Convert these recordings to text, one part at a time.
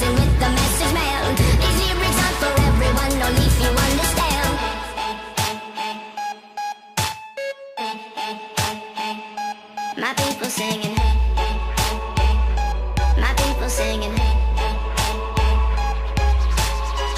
with the message. These lyrics aren't for everyone. Only you understand. My people singing. My people singing.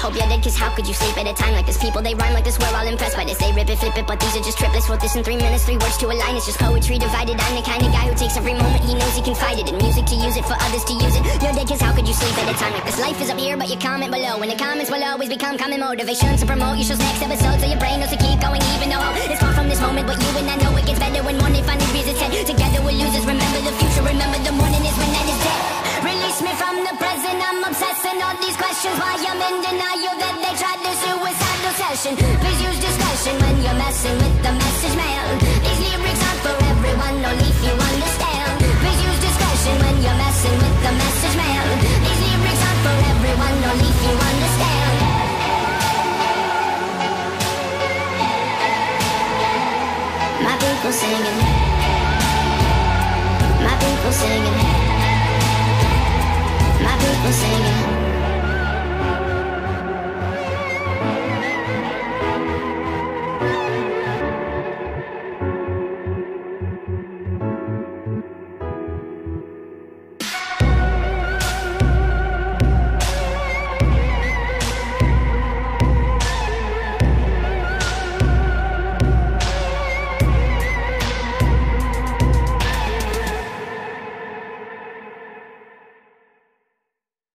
Hope you're dead, cause how could you sleep at a time like this? People, they rhyme like this, we're all impressed by this. They rip it, flip it, but these are just triplets. Wrote this in three minutes, three words to a line. It's just poetry divided. I'm the kind of guy who takes every moment he knows he can fight it. And music to use it for others to use it. You're dead, cause how could you sleep at a time like this? Life is up here, but you comment below. And the comments will always become common motivation to promote your show's next episode. So your brain knows to keep going, even though it's far from this moment. But you and I know it gets better when one day finally rears its head. Together we're losers. Remember the future, remember the morning is when night is dead. Release me from the present, I'm obsessing all these questions. Why I'm in denial that they tried this suicidal session. Please use discretion when you're messing with the message man. These lyrics aren't for everyone, only if you understand. Please use discretion when you're messing with the message man. These lyrics aren't for everyone, only if you understand. My people singing.